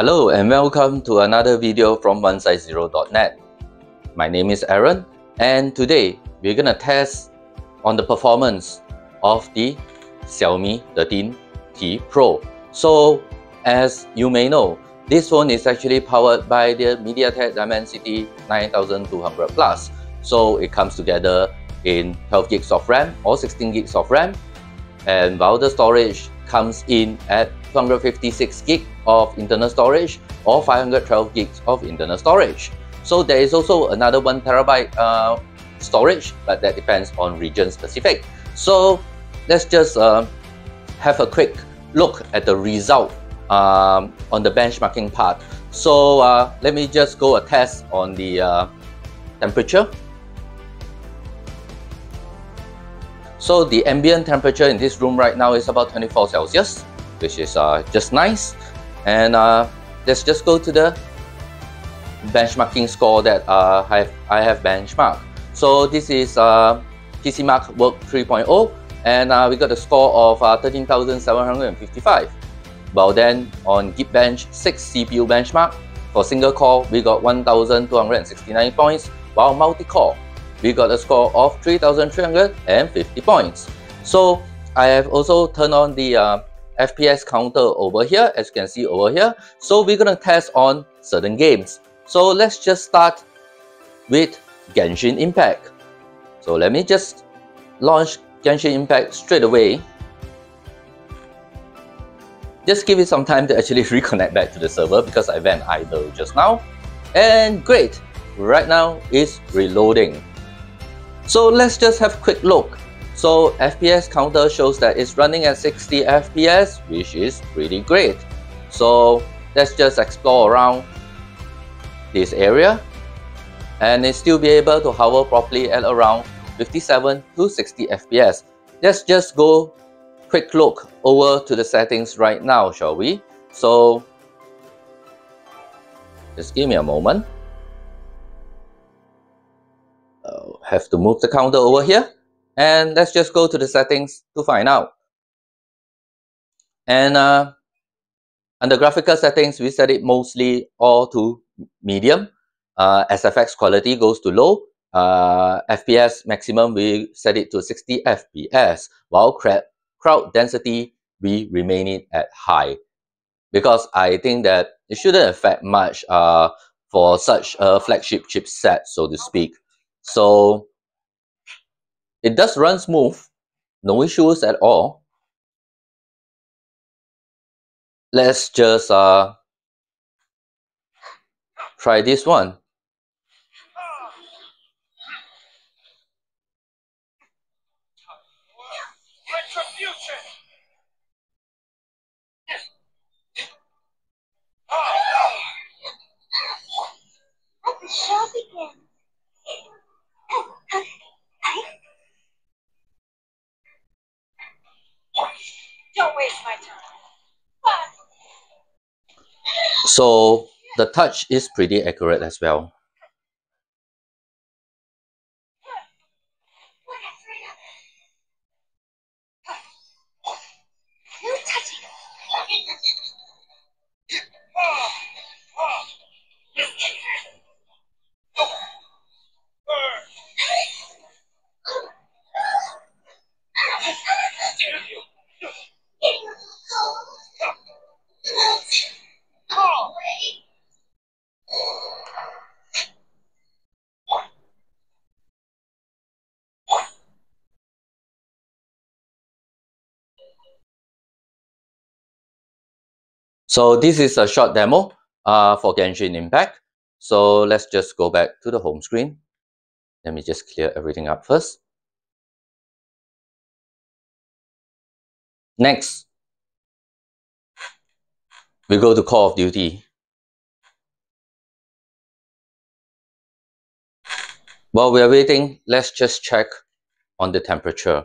Hello and welcome to another video from 1side0.net. My name is Aaron and today we're gonna test on the performance of the Xiaomi 13T Pro. So as you may know, this phone is actually powered by the MediaTek Dimensity 9200 Plus. So it comes together in 12 gigs of RAM or 16 gigs of RAM and while the storage comes in at 256 gig of internal storage or 512 gigs of internal storage. So there is also another one terabyte uh, storage, but that depends on region specific. So let's just uh, have a quick look at the result um, on the benchmarking part. So uh, let me just go a test on the uh, temperature. So the ambient temperature in this room right now is about 24 Celsius, which is uh, just nice. And uh, let's just go to the benchmarking score that uh, I, have, I have benchmarked. So this is uh, PCMark Work 3.0 and uh, we got a score of uh, 13,755. Well then on Geekbench 6 CPU benchmark, for single core we got 1,269 points, while multi-core we got a score of 3,350 points. So I have also turned on the uh, FPS counter over here, as you can see over here. So we're gonna test on certain games. So let's just start with Genshin Impact. So let me just launch Genshin Impact straight away. Just give it some time to actually reconnect back to the server because I went idle just now. And great, right now it's reloading. So let's just have a quick look. So FPS counter shows that it's running at 60 FPS, which is pretty great. So let's just explore around this area and it still be able to hover properly at around 57 to 60 FPS. Let's just go quick look over to the settings right now, shall we? So just give me a moment. have to move the counter over here and let's just go to the settings to find out. And uh, under graphical settings, we set it mostly all to medium. Uh, SFX quality goes to low. Uh, FPS maximum, we set it to 60 FPS. While crowd density, we remain it at high. Because I think that it shouldn't affect much uh, for such a flagship chipset, so to speak. So it does run smooth, no issues at all. Let's just uh, try this one. So the touch is pretty accurate as well. So this is a short demo uh, for Genshin Impact. So let's just go back to the home screen. Let me just clear everything up first. Next, we go to Call of Duty. While we are waiting, let's just check on the temperature.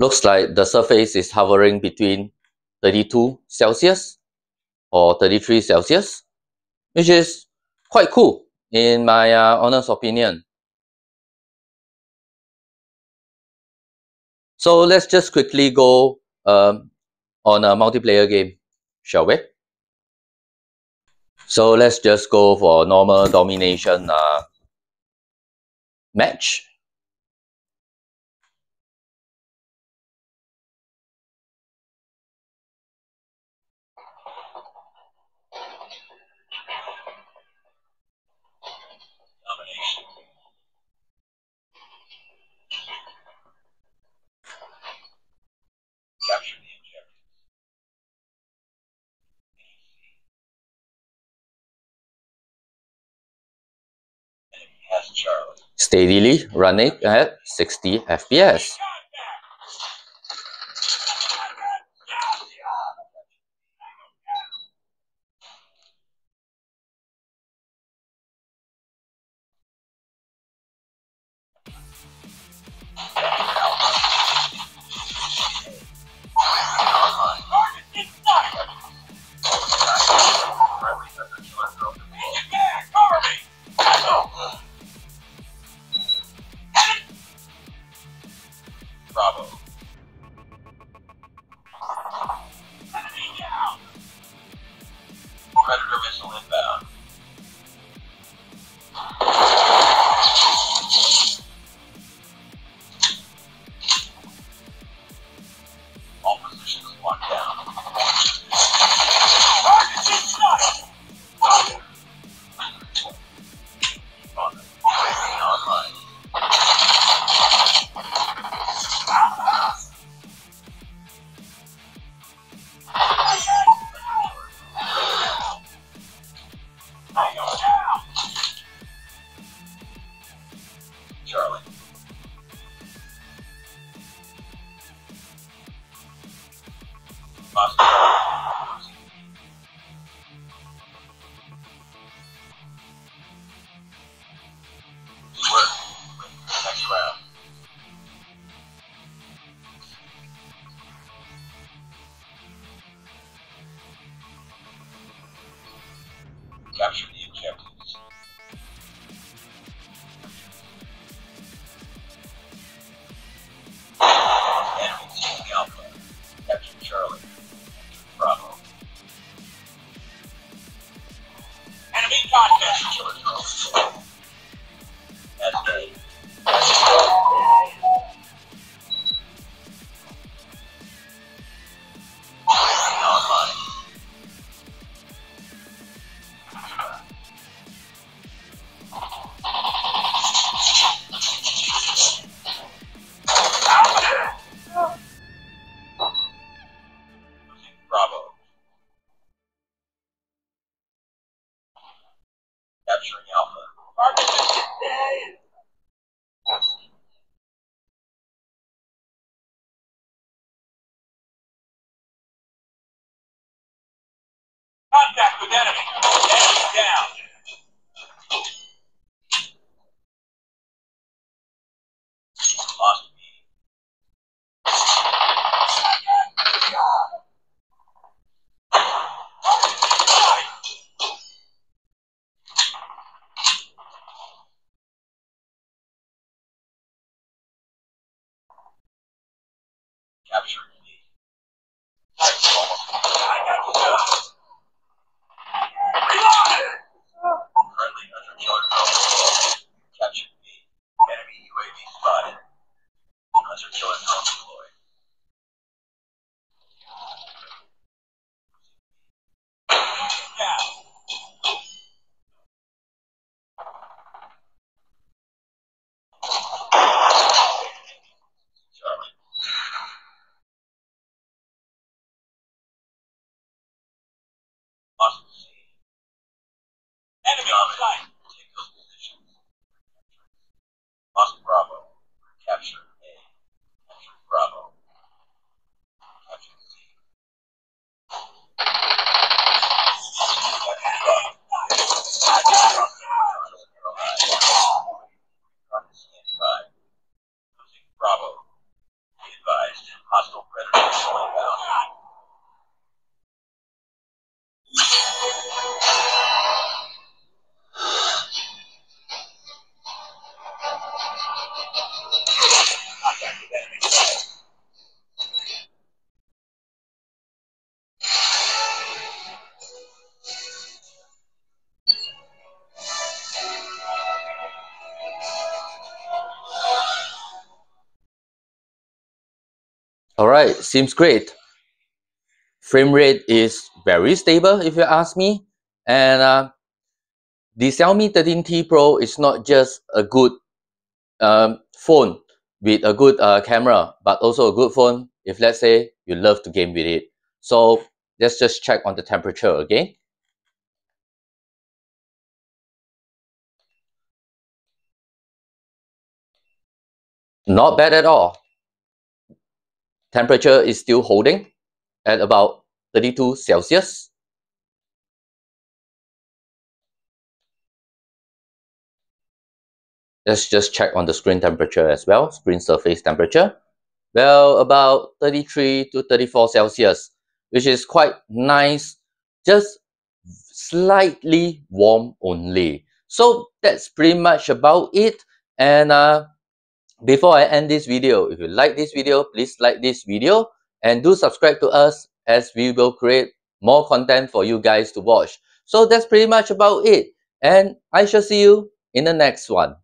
Looks like the surface is hovering between 32 Celsius or 33 Celsius, which is quite cool in my uh, honest opinion. So let's just quickly go um, on a multiplayer game, shall we? So let's just go for normal domination uh, match. Steadily running at 60 FPS. Capture Enemy on. Take those positions. Lost Bravo. Alright, seems great. Frame rate is very stable if you ask me. And uh, the Xiaomi 13T Pro is not just a good um, phone with a good uh, camera, but also a good phone if let's say you love to game with it. So let's just check on the temperature again. Not bad at all. Temperature is still holding at about 32 Celsius. Let's just check on the screen temperature as well, screen surface temperature. Well, about 33 to 34 Celsius, which is quite nice, just slightly warm only. So that's pretty much about it. And uh, before I end this video, if you like this video, please like this video and do subscribe to us as we will create more content for you guys to watch. So that's pretty much about it. And I shall see you in the next one.